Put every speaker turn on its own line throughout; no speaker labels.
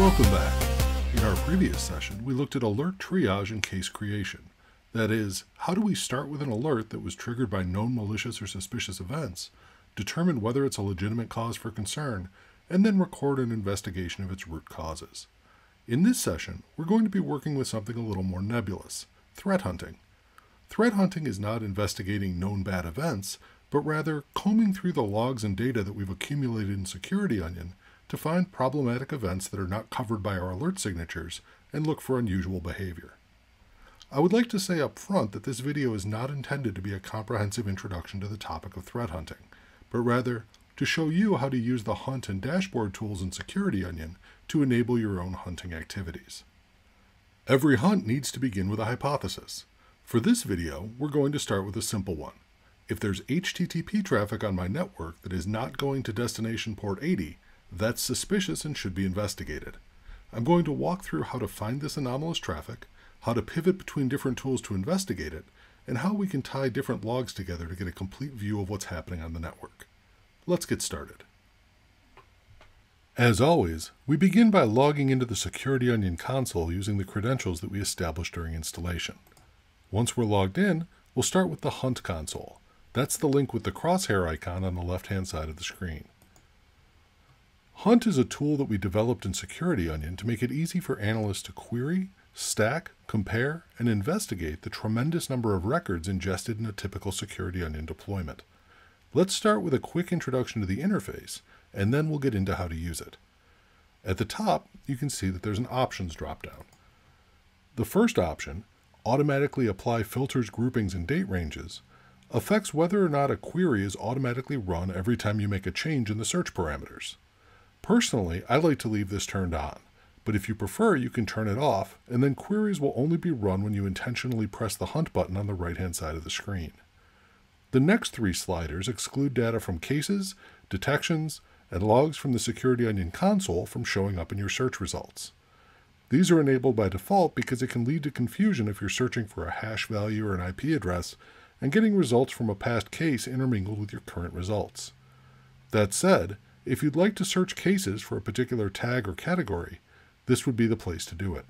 Welcome back. In our previous session, we looked at alert triage and case creation. That is, how do we start with an alert that was triggered by known malicious or suspicious events, determine whether it's a legitimate cause for concern, and then record an investigation of its root causes. In this session, we're going to be working with something a little more nebulous threat hunting. Threat hunting is not investigating known bad events, but rather combing through the logs and data that we've accumulated in Security Onion to find problematic events that are not covered by our alert signatures and look for unusual behavior. I would like to say up front that this video is not intended to be a comprehensive introduction to the topic of threat hunting, but rather to show you how to use the hunt and dashboard tools in Security Onion to enable your own hunting activities. Every hunt needs to begin with a hypothesis. For this video, we're going to start with a simple one. If there's HTTP traffic on my network that is not going to destination port 80, that's suspicious and should be investigated. I'm going to walk through how to find this anomalous traffic, how to pivot between different tools to investigate it, and how we can tie different logs together to get a complete view of what's happening on the network. Let's get started. As always, we begin by logging into the Security Onion console using the credentials that we established during installation. Once we're logged in, we'll start with the Hunt console. That's the link with the crosshair icon on the left-hand side of the screen. Hunt is a tool that we developed in Security Onion to make it easy for analysts to query, stack, compare, and investigate the tremendous number of records ingested in a typical Security Onion deployment. Let's start with a quick introduction to the interface, and then we'll get into how to use it. At the top, you can see that there's an Options dropdown. The first option, Automatically Apply Filters, Groupings, and Date Ranges, affects whether or not a query is automatically run every time you make a change in the search parameters. Personally, I like to leave this turned on, but if you prefer, you can turn it off, and then queries will only be run when you intentionally press the Hunt button on the right-hand side of the screen. The next three sliders exclude data from cases, detections, and logs from the Security Onion console from showing up in your search results. These are enabled by default because it can lead to confusion if you're searching for a hash value or an IP address and getting results from a past case intermingled with your current results. That said, if you'd like to search cases for a particular tag or category, this would be the place to do it.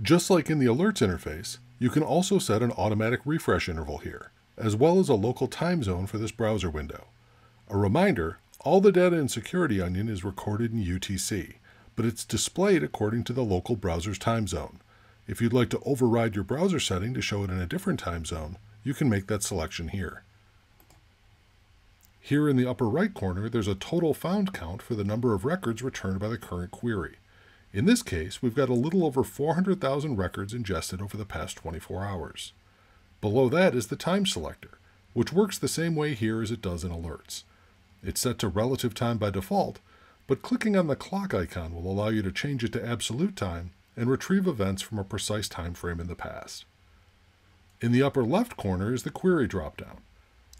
Just like in the Alerts interface, you can also set an automatic refresh interval here, as well as a local time zone for this browser window. A reminder, all the data in Security Onion is recorded in UTC, but it's displayed according to the local browser's time zone. If you'd like to override your browser setting to show it in a different time zone, you can make that selection here. Here in the upper right corner, there's a total found count for the number of records returned by the current query. In this case, we've got a little over 400,000 records ingested over the past 24 hours. Below that is the time selector, which works the same way here as it does in alerts. It's set to relative time by default, but clicking on the clock icon will allow you to change it to absolute time and retrieve events from a precise time frame in the past. In the upper left corner is the query dropdown.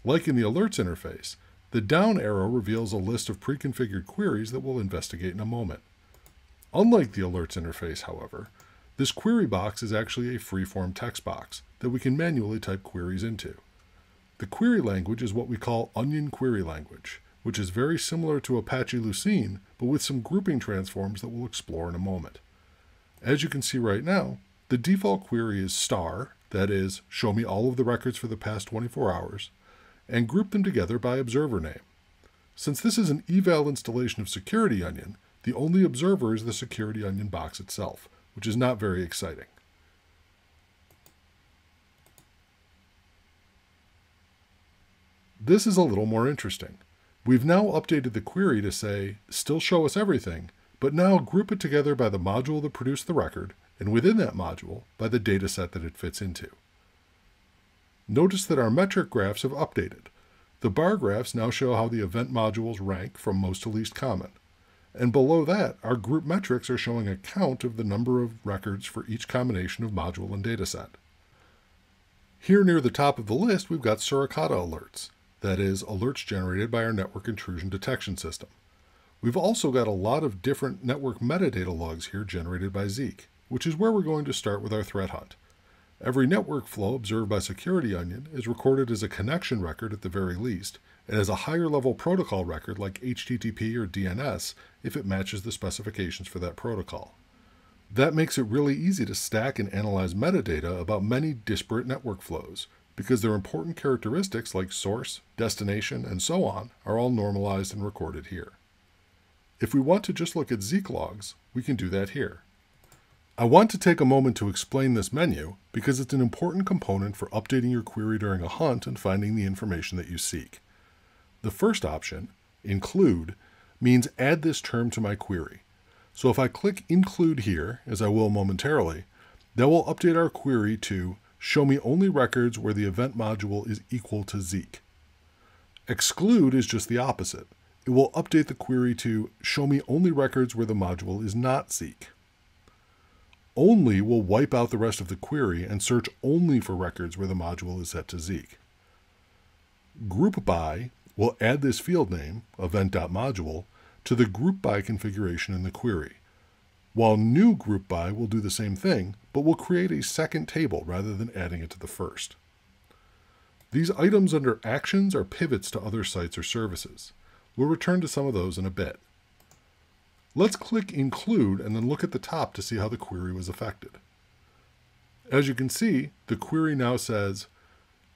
Like in the alerts interface, the down arrow reveals a list of pre-configured queries that we'll investigate in a moment. Unlike the alerts interface, however, this query box is actually a free-form text box that we can manually type queries into. The query language is what we call Onion Query Language, which is very similar to Apache Lucene, but with some grouping transforms that we'll explore in a moment. As you can see right now, the default query is star, that is, show me all of the records for the past 24 hours, and group them together by observer name. Since this is an eval installation of Security Onion, the only observer is the Security Onion box itself, which is not very exciting. This is a little more interesting. We've now updated the query to say, still show us everything, but now group it together by the module that produced the record, and within that module, by the dataset that it fits into. Notice that our metric graphs have updated. The bar graphs now show how the event modules rank from most to least common. And below that, our group metrics are showing a count of the number of records for each combination of module and dataset. Here near the top of the list, we've got Suricata alerts, that is, alerts generated by our network intrusion detection system. We've also got a lot of different network metadata logs here generated by Zeek, which is where we're going to start with our threat hunt. Every network flow observed by Security Onion is recorded as a connection record at the very least, and as a higher level protocol record like HTTP or DNS if it matches the specifications for that protocol. That makes it really easy to stack and analyze metadata about many disparate network flows because their important characteristics like source, destination, and so on are all normalized and recorded here. If we want to just look at Zeek logs, we can do that here. I want to take a moment to explain this menu because it's an important component for updating your query during a hunt and finding the information that you seek. The first option, include, means add this term to my query. So if I click include here, as I will momentarily, that will update our query to show me only records where the event module is equal to Zeek. Exclude is just the opposite. It will update the query to show me only records where the module is not Zeek only will wipe out the rest of the query and search only for records where the module is set to Zeek. Group by will add this field name, event.module, to the group by configuration in the query, while new group by will do the same thing, but will create a second table rather than adding it to the first. These items under Actions are pivots to other sites or services. We'll return to some of those in a bit. Let's click Include and then look at the top to see how the query was affected. As you can see, the query now says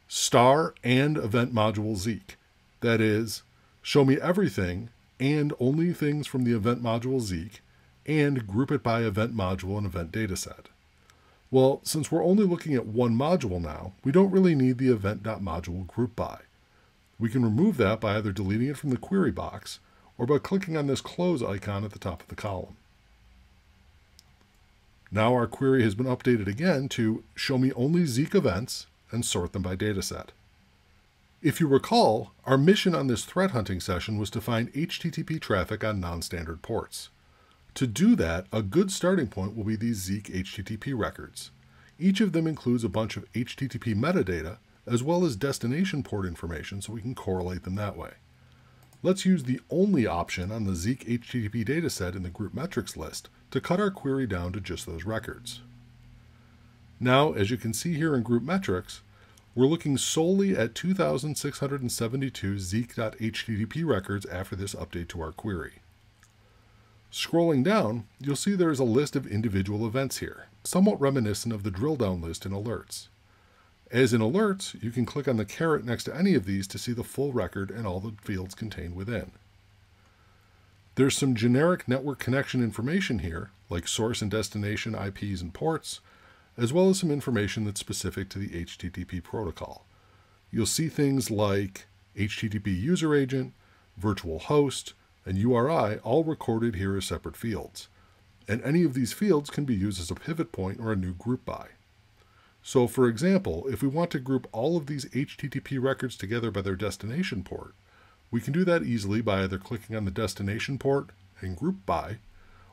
star and event module Zeek. That is, show me everything and only things from the event module Zeek and group it by event module and event dataset. Well, since we're only looking at one module now, we don't really need the event.module group by. We can remove that by either deleting it from the query box or by clicking on this close icon at the top of the column. Now our query has been updated again to show me only Zeek events and sort them by dataset. If you recall, our mission on this threat hunting session was to find HTTP traffic on non-standard ports. To do that, a good starting point will be these Zeek HTTP records. Each of them includes a bunch of HTTP metadata, as well as destination port information so we can correlate them that way. Let's use the only option on the Zeek HTTP dataset in the group metrics list to cut our query down to just those records. Now, as you can see here in group metrics, we're looking solely at 2,672 Zeek.http records after this update to our query. Scrolling down, you'll see there's a list of individual events here, somewhat reminiscent of the drill down list in alerts. As in alerts, you can click on the caret next to any of these to see the full record and all the fields contained within. There's some generic network connection information here, like source and destination IPs and ports, as well as some information that's specific to the HTTP protocol. You'll see things like HTTP user agent, virtual host, and URI all recorded here as separate fields. And any of these fields can be used as a pivot point or a new group by. So for example, if we want to group all of these HTTP records together by their destination port, we can do that easily by either clicking on the destination port and group by,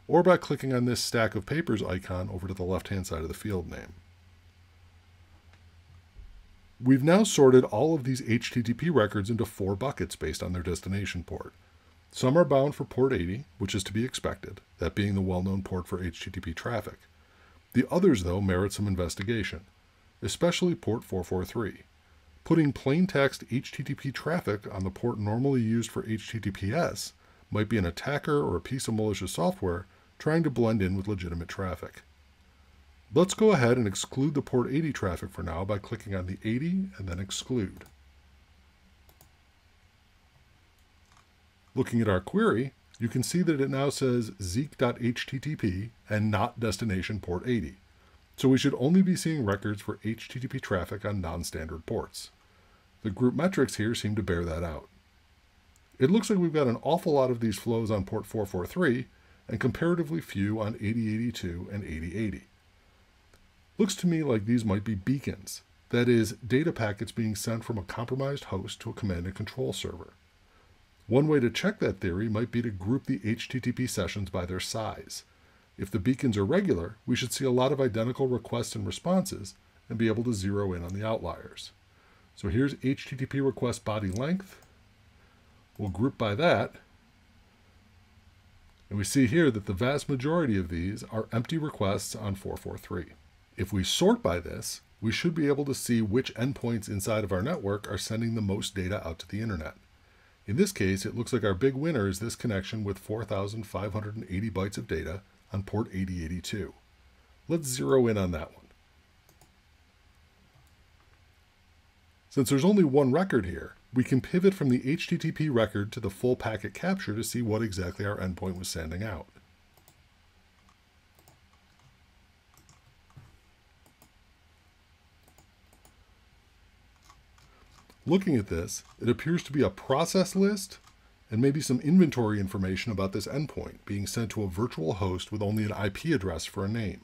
or by clicking on this stack of papers icon over to the left-hand side of the field name. We've now sorted all of these HTTP records into four buckets based on their destination port. Some are bound for port 80, which is to be expected, that being the well-known port for HTTP traffic. The others, though, merit some investigation especially port 443. Putting plain text HTTP traffic on the port normally used for HTTPS might be an attacker or a piece of malicious software trying to blend in with legitimate traffic. Let's go ahead and exclude the port 80 traffic for now by clicking on the 80 and then exclude. Looking at our query, you can see that it now says zeek.http and not destination port 80 so we should only be seeing records for HTTP traffic on non-standard ports. The group metrics here seem to bear that out. It looks like we've got an awful lot of these flows on port 443 and comparatively few on 8082 and 8080. Looks to me like these might be beacons, that is, data packets being sent from a compromised host to a command and control server. One way to check that theory might be to group the HTTP sessions by their size. If the beacons are regular, we should see a lot of identical requests and responses and be able to zero in on the outliers. So here's HTTP request body length. We'll group by that. And we see here that the vast majority of these are empty requests on 443. If we sort by this, we should be able to see which endpoints inside of our network are sending the most data out to the internet. In this case, it looks like our big winner is this connection with 4,580 bytes of data on port 8082. Let's zero in on that one. Since there's only one record here, we can pivot from the HTTP record to the full packet capture to see what exactly our endpoint was sending out. Looking at this, it appears to be a process list and maybe some inventory information about this endpoint being sent to a virtual host with only an IP address for a name.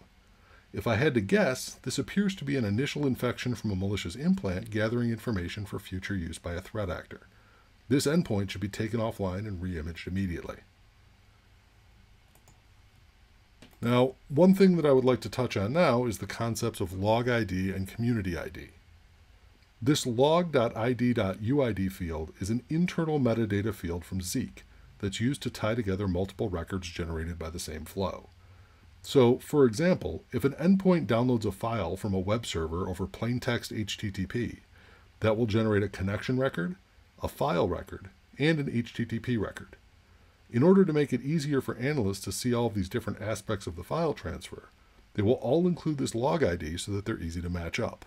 If I had to guess, this appears to be an initial infection from a malicious implant gathering information for future use by a threat actor. This endpoint should be taken offline and re-imaged immediately. Now, one thing that I would like to touch on now is the concepts of log ID and community ID. This log.id.uid field is an internal metadata field from Zeek that's used to tie together multiple records generated by the same flow. So, for example, if an endpoint downloads a file from a web server over plain text HTTP, that will generate a connection record, a file record, and an HTTP record. In order to make it easier for analysts to see all of these different aspects of the file transfer, they will all include this log ID so that they're easy to match up.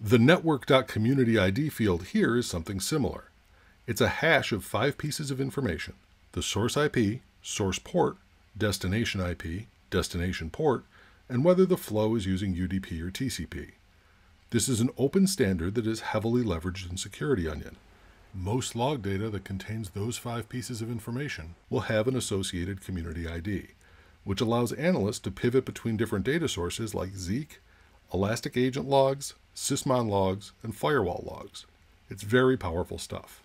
The network.communityID field here is something similar. It's a hash of five pieces of information the source IP, source port, destination IP, destination port, and whether the flow is using UDP or TCP. This is an open standard that is heavily leveraged in Security Onion. Most log data that contains those five pieces of information will have an associated community ID, which allows analysts to pivot between different data sources like Zeek, Elastic Agent logs, Sysmon logs, and firewall logs. It's very powerful stuff.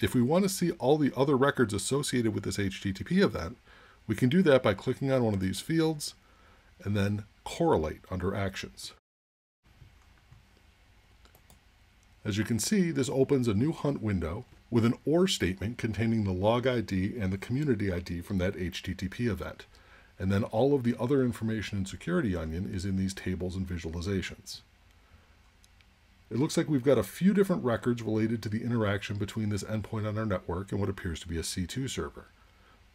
If we want to see all the other records associated with this HTTP event, we can do that by clicking on one of these fields and then correlate under Actions. As you can see, this opens a new hunt window with an OR statement containing the log ID and the community ID from that HTTP event. And then all of the other information in Security Onion is in these tables and visualizations. It looks like we've got a few different records related to the interaction between this endpoint on our network and what appears to be a C2 server.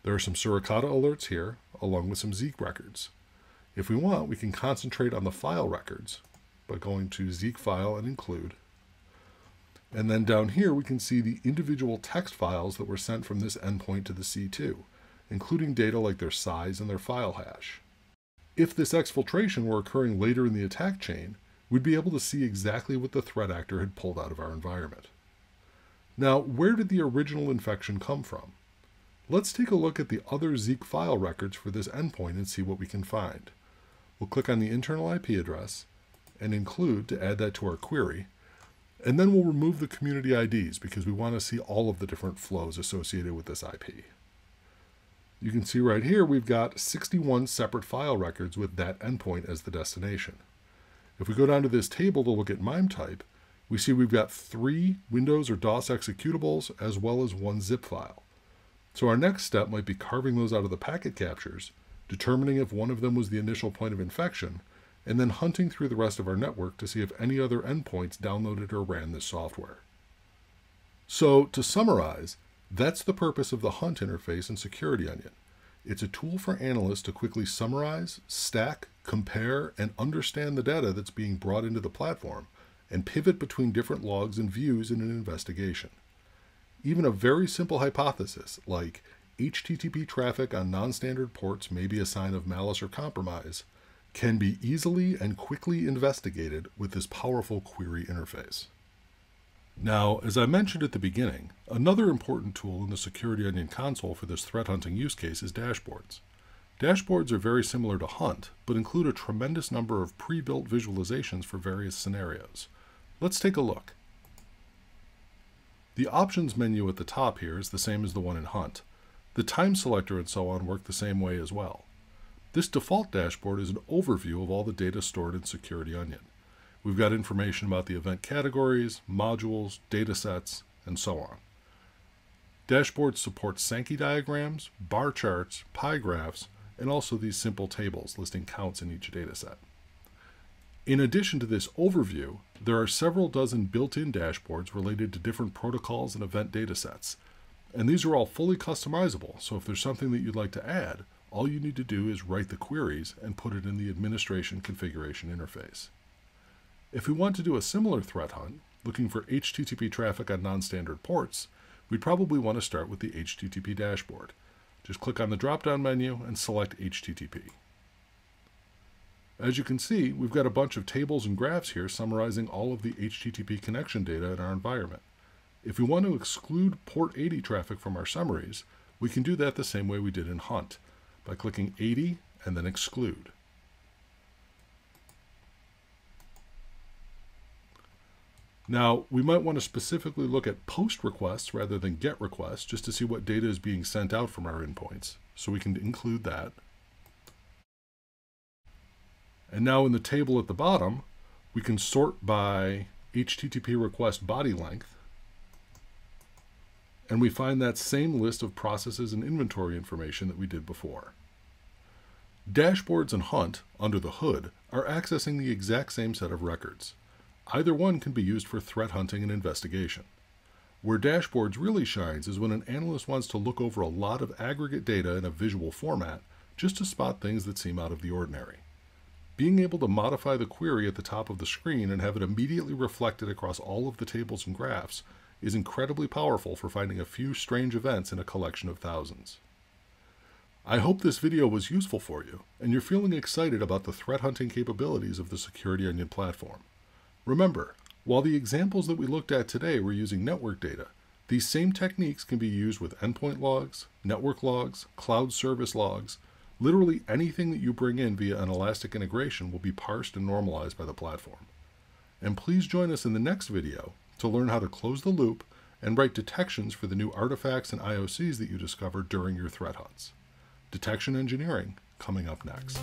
There are some Suricata alerts here, along with some Zeek records. If we want, we can concentrate on the file records by going to Zeek file and include. And then down here, we can see the individual text files that were sent from this endpoint to the C2, including data like their size and their file hash. If this exfiltration were occurring later in the attack chain, we'd be able to see exactly what the threat actor had pulled out of our environment. Now, where did the original infection come from? Let's take a look at the other Zeek file records for this endpoint and see what we can find. We'll click on the internal IP address and include to add that to our query, and then we'll remove the community IDs because we want to see all of the different flows associated with this IP. You can see right here we've got 61 separate file records with that endpoint as the destination. If we go down to this table to look at MIME type, we see we've got three Windows or DOS executables as well as one zip file. So our next step might be carving those out of the packet captures, determining if one of them was the initial point of infection, and then hunting through the rest of our network to see if any other endpoints downloaded or ran this software. So to summarize, that's the purpose of the Hunt interface in Security Onion. It's a tool for analysts to quickly summarize, stack, compare, and understand the data that's being brought into the platform, and pivot between different logs and views in an investigation. Even a very simple hypothesis, like HTTP traffic on non-standard ports may be a sign of malice or compromise, can be easily and quickly investigated with this powerful query interface. Now, as I mentioned at the beginning, another important tool in the Security Onion console for this threat hunting use case is dashboards. Dashboards are very similar to Hunt, but include a tremendous number of pre-built visualizations for various scenarios. Let's take a look. The options menu at the top here is the same as the one in Hunt. The time selector and so on work the same way as well. This default dashboard is an overview of all the data stored in Security Onion. We've got information about the event categories, modules, datasets, and so on. Dashboards support Sankey diagrams, bar charts, pie graphs, and also these simple tables listing counts in each dataset. In addition to this overview, there are several dozen built-in dashboards related to different protocols and event datasets. And these are all fully customizable, so if there's something that you'd like to add, all you need to do is write the queries and put it in the administration configuration interface. If we want to do a similar threat hunt, looking for HTTP traffic on non-standard ports, we'd probably want to start with the HTTP dashboard. Just click on the drop-down menu and select HTTP. As you can see, we've got a bunch of tables and graphs here summarizing all of the HTTP connection data in our environment. If we want to exclude port 80 traffic from our summaries, we can do that the same way we did in Hunt, by clicking 80 and then exclude. Now, we might want to specifically look at post requests rather than get requests just to see what data is being sent out from our endpoints. So we can include that. And now in the table at the bottom, we can sort by HTTP request body length. And we find that same list of processes and inventory information that we did before. Dashboards and Hunt, under the hood, are accessing the exact same set of records. Either one can be used for threat hunting and investigation. Where dashboards really shines is when an analyst wants to look over a lot of aggregate data in a visual format just to spot things that seem out of the ordinary. Being able to modify the query at the top of the screen and have it immediately reflected across all of the tables and graphs is incredibly powerful for finding a few strange events in a collection of thousands. I hope this video was useful for you and you're feeling excited about the threat hunting capabilities of the Security Onion platform. Remember, while the examples that we looked at today were using network data, these same techniques can be used with endpoint logs, network logs, cloud service logs. Literally anything that you bring in via an Elastic integration will be parsed and normalized by the platform. And please join us in the next video to learn how to close the loop and write detections for the new artifacts and IOCs that you discover during your threat hunts. Detection engineering coming up next.